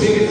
diga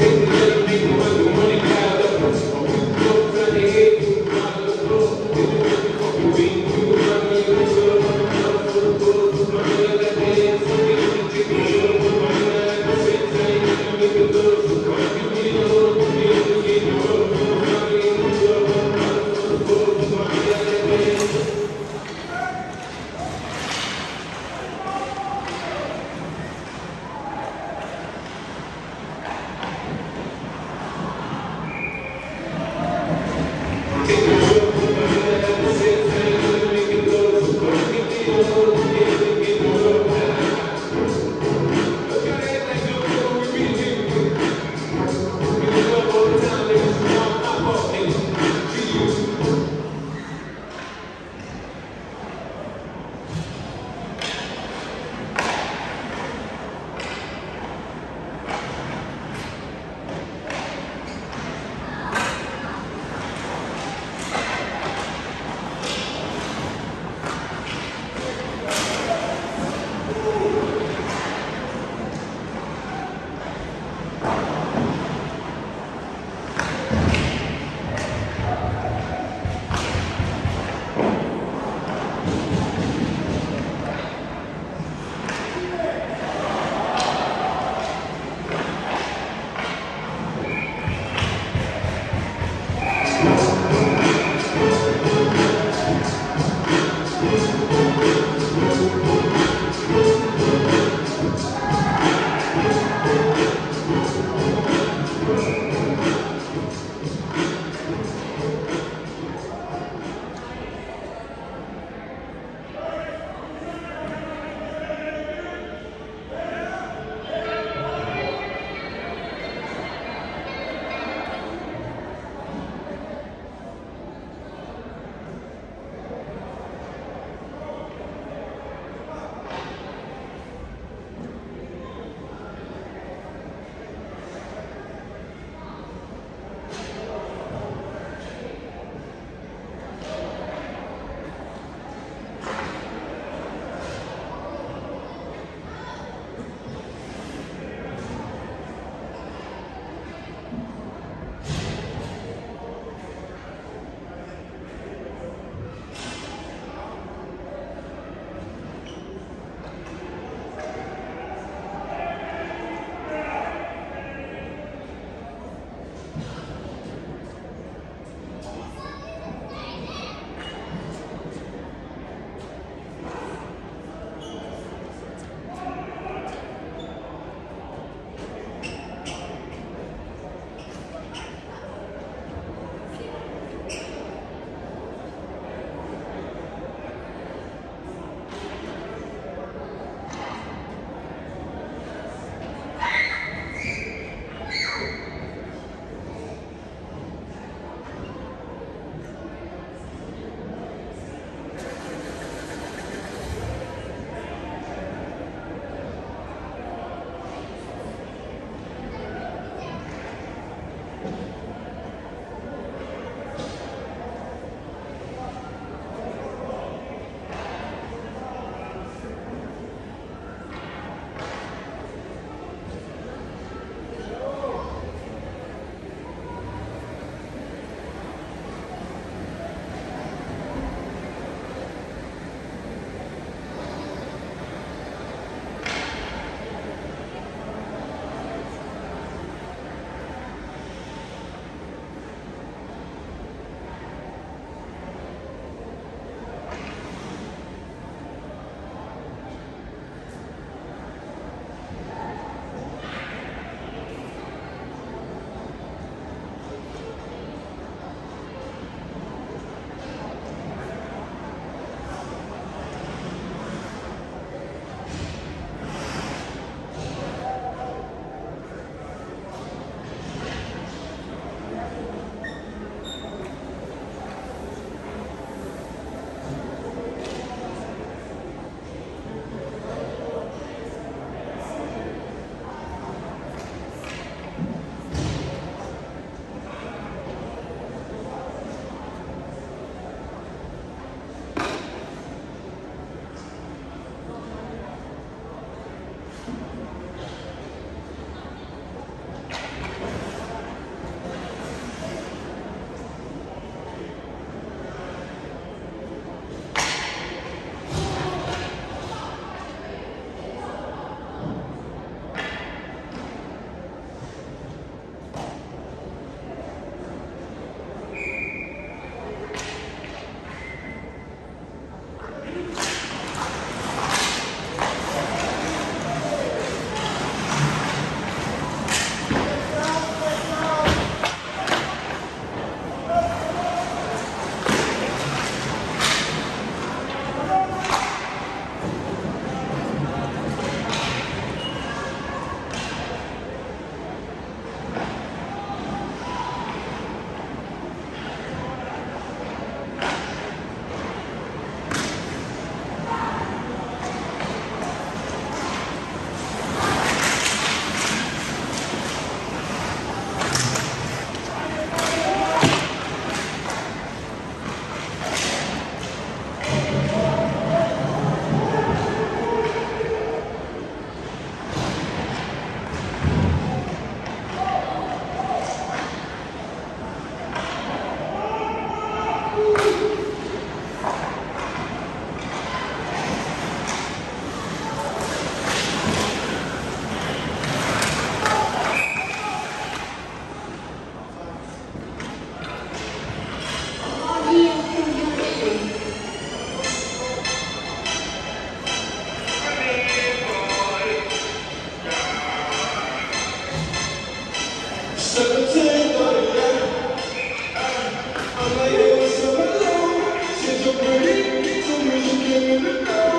Thank you.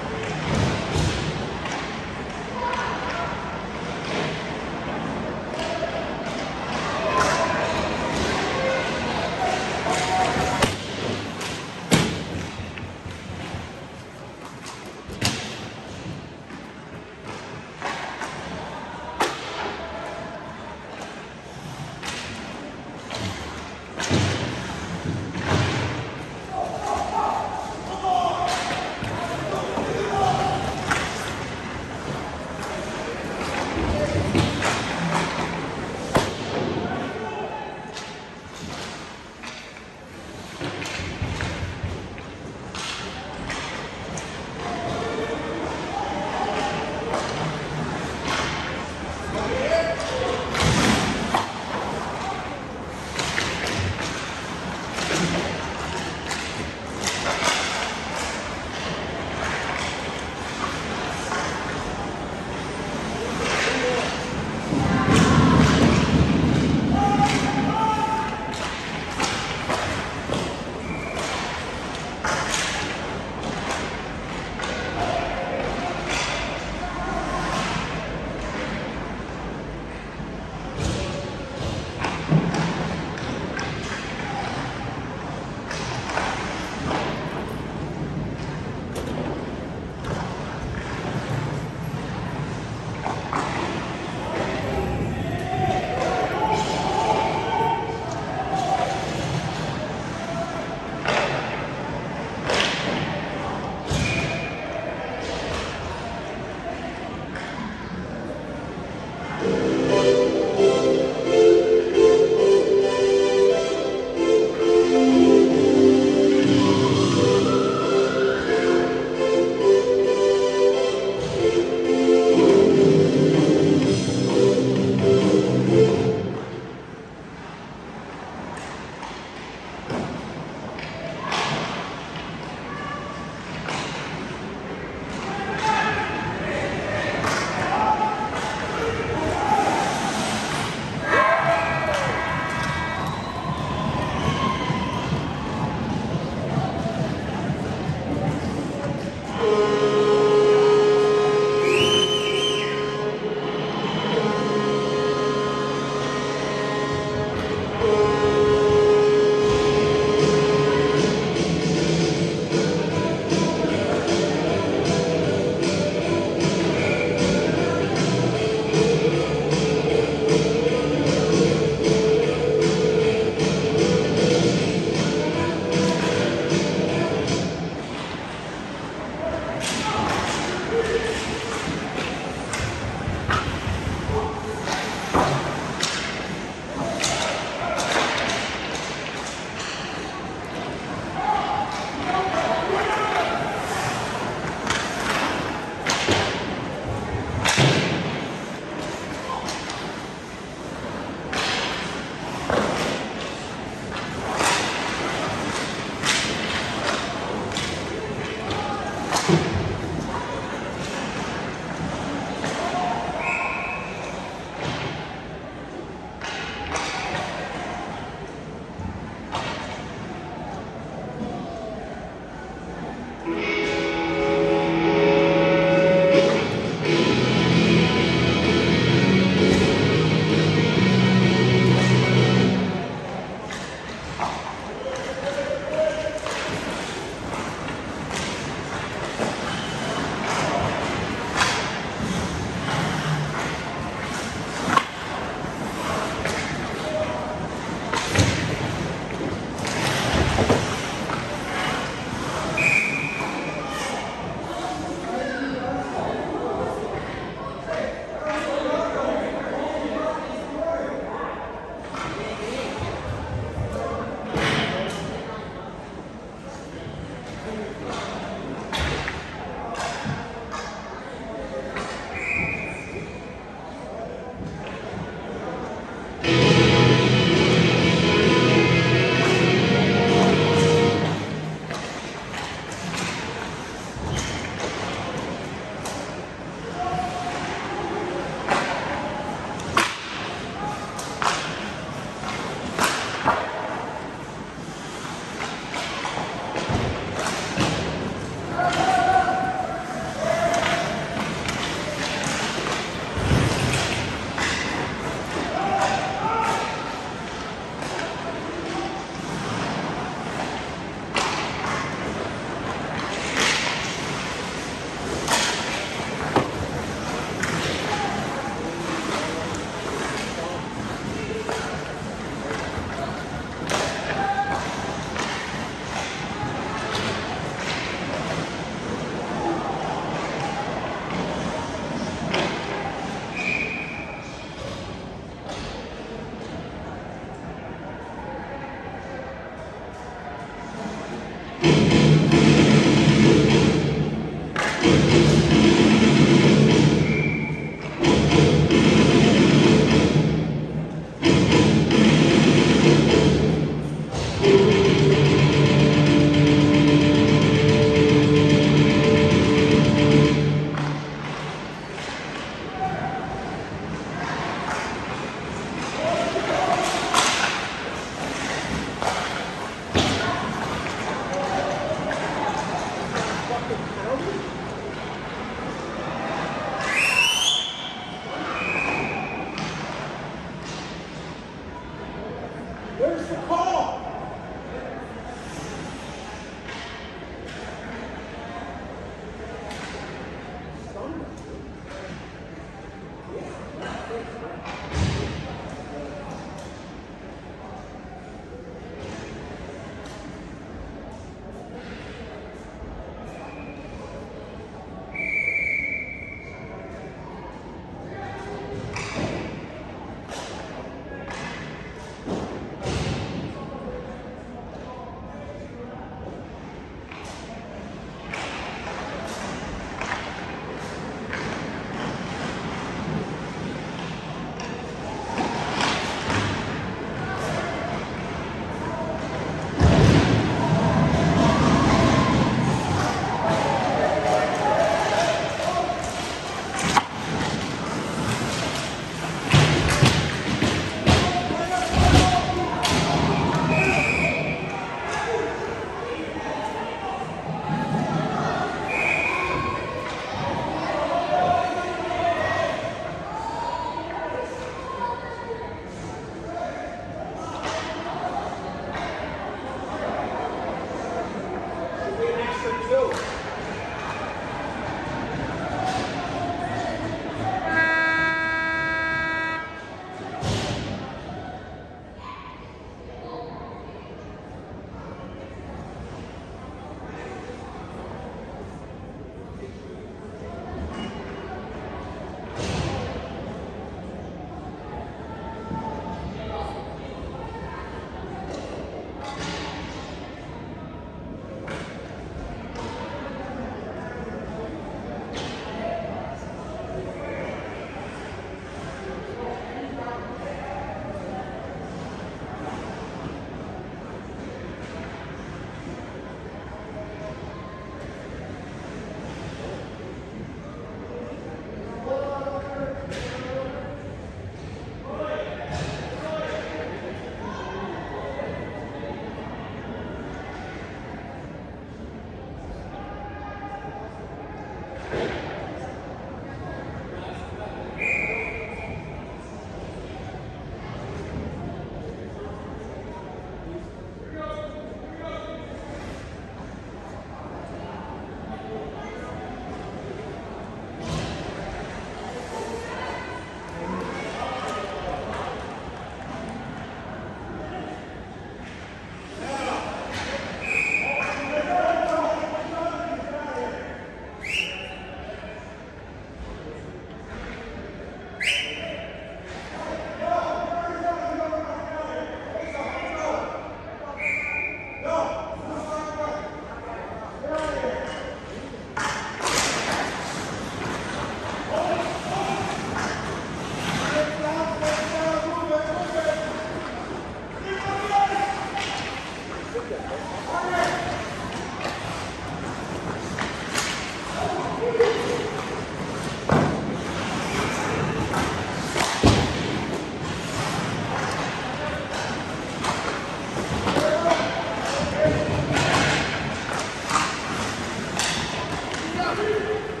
何?